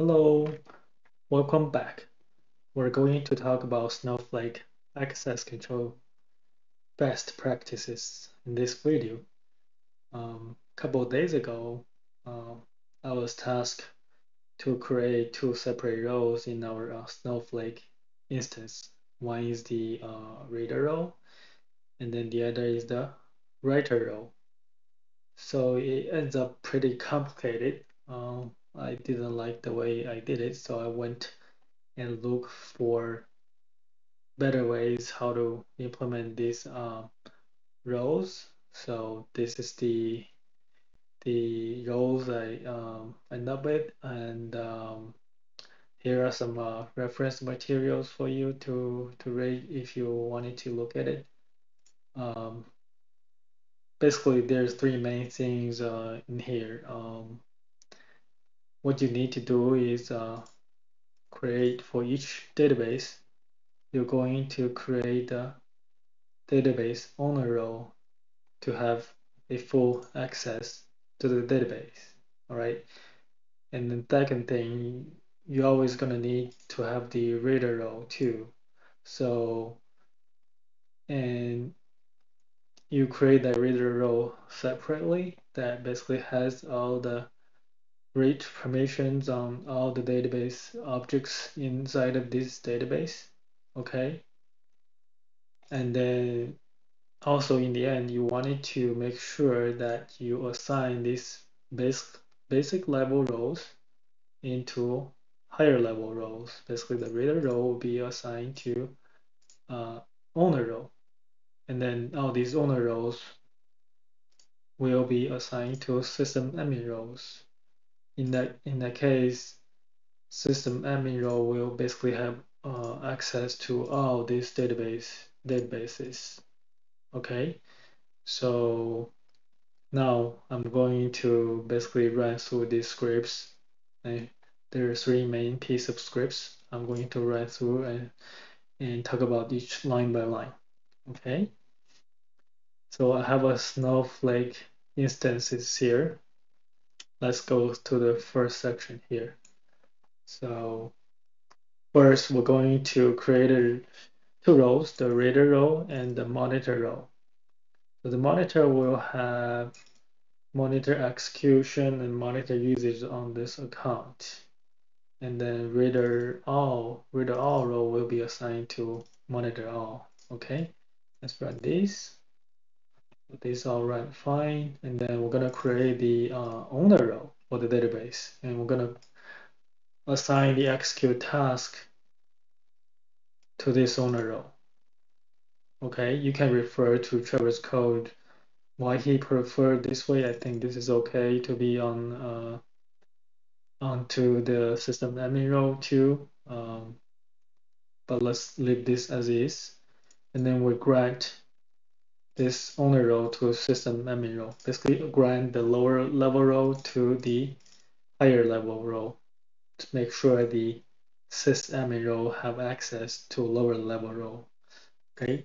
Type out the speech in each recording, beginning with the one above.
Hello, welcome back. We're going to talk about Snowflake access control best practices in this video. Um, a couple of days ago, uh, I was tasked to create two separate roles in our uh, Snowflake instance. One is the uh, reader role, and then the other is the writer role. So it ends up pretty complicated. Um, I didn't like the way I did it, so I went and look for better ways how to implement these uh, roles. So this is the the roles I um, end up with, and um, here are some uh, reference materials for you to to read if you wanted to look at it. Um, basically, there's three main things uh, in here. Um, what you need to do is uh, create for each database. You're going to create a database owner role to have a full access to the database. All right. And the second thing, you're always going to need to have the reader role too. So, and you create that reader role separately that basically has all the read permissions on all the database objects inside of this database. Okay. And then also in the end, you wanted to make sure that you assign these basic, basic level roles into higher level roles. Basically, the reader role will be assigned to uh, owner role. And then all these owner roles will be assigned to system admin roles. In that, in that case, system admin role will basically have uh, access to all these database databases. Okay, so now I'm going to basically run through these scripts. And there are three main piece of scripts I'm going to run through and, and talk about each line by line. Okay. So I have a snowflake instances here. Let's go to the first section here. So first we're going to create a, two roles, the reader role and the monitor role. So the monitor will have monitor execution and monitor usage on this account. And then reader all, reader all role will be assigned to monitor all. Okay, let's run this. This all run fine. And then we're gonna create the uh, owner role for the database. And we're gonna assign the execute task to this owner role. Okay, you can refer to Trevor's code why he preferred this way. I think this is okay to be on uh, onto the system admin role too. Um, but let's leave this as is. And then we grant this owner role to system admin role. Basically grant the lower level role to the higher level role to make sure the sysadmin role have access to lower level role. Okay,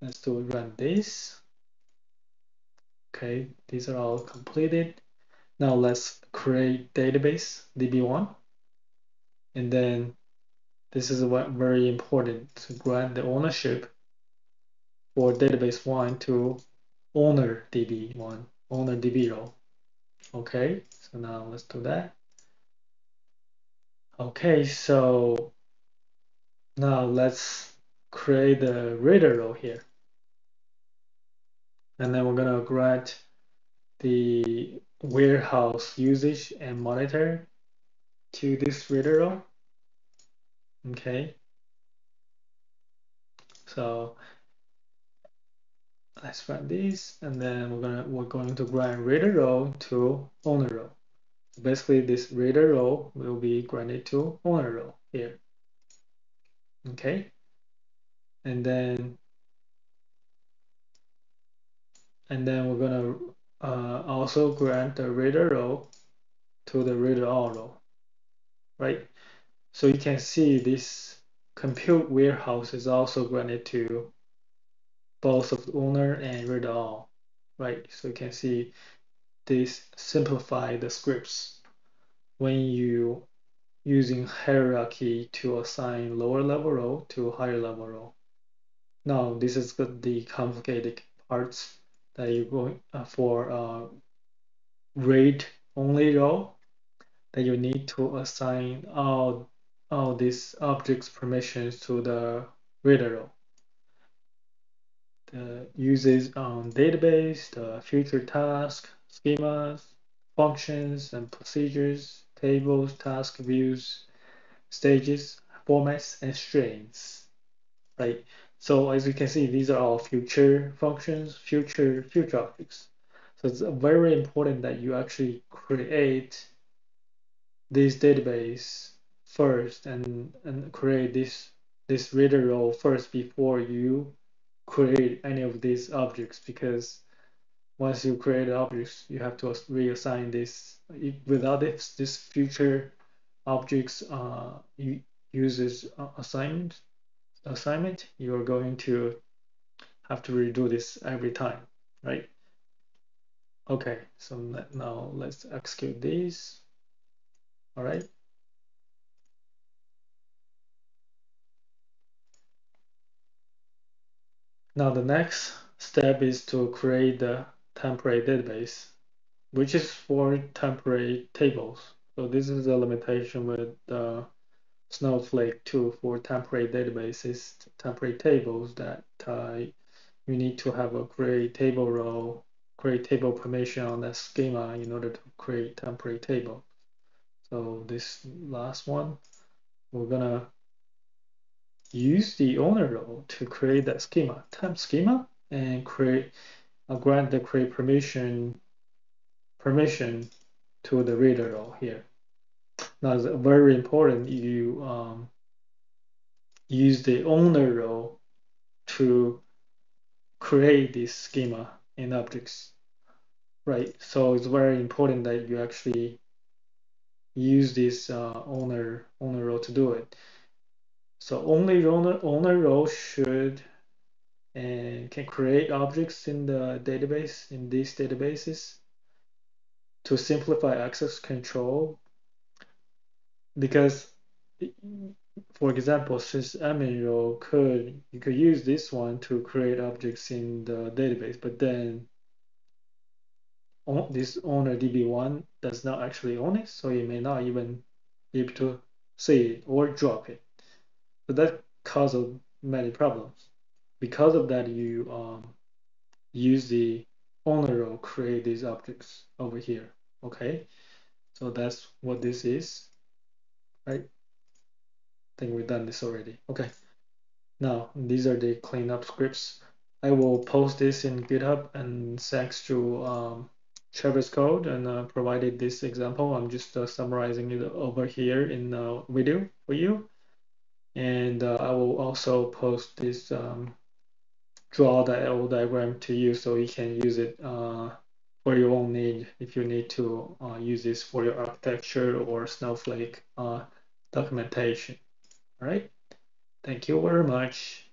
let's do run this. Okay, these are all completed. Now let's create database db1 and then this is what very important to grant the ownership for database one to owner db1 owner db role okay so now let's do that okay so now let's create the reader role here and then we're gonna grant the warehouse usage and monitor to this reader role. Okay. So let's run this and then we're gonna we're going to grant reader role to owner. So basically this reader role will be granted to owner role here. Okay. And then and then we're gonna uh, also grant the reader role to the reader all role, right? So you can see this compute warehouse is also granted to both of the owner and read all, right? So you can see this simplify the scripts when you using hierarchy to assign lower level role to higher level role. Now this is the complicated parts that you going uh, for uh, read only role that you need to assign all all these objects permissions to the reader role. The uses on database, the future task, schemas, functions and procedures, tables, task views, stages, formats, and streams, right? So as you can see, these are all future functions, future future objects. So it's very important that you actually create this database first and, and create this this reader role first before you create any of these objects because once you create objects you have to reassign this. Without this this future objects uh, uses assignment assignment you're going to have to redo this every time right? Okay so now let's execute this. All right now the next step is to create the temporary database which is for temporary tables so this is a limitation with uh, Snowflake 2 for temporary databases, temporary tables that uh, you need to have a create table row, create table permission on that schema in order to create temporary table. So this last one, we're gonna use the owner role to create that schema, temp schema, and create uh, grant the create permission permission to the reader role here. Now it's very important you um, use the owner role to create this schema in objects, right? So it's very important that you actually use this uh, owner owner role to do it. So only owner owner role should and can create objects in the database in these databases to simplify access control because for example, sysadmin role could you could use this one to create objects in the database, but then this owner db1 does not actually own it, so you may not even be able to see it or drop it. So that causes many problems. Because of that, you um, use the owner role create these objects over here. Okay, so that's what this is, right? I think we've done this already. Okay. Now, these are the cleanup scripts. I will post this in GitHub and thanks to um, Travis Code and uh, provided this example. I'm just uh, summarizing it over here in the video for you. And uh, I will also post this um, old diagram to you so you can use it uh, for your own need if you need to uh, use this for your architecture or Snowflake uh, documentation. All right. Thank you very much.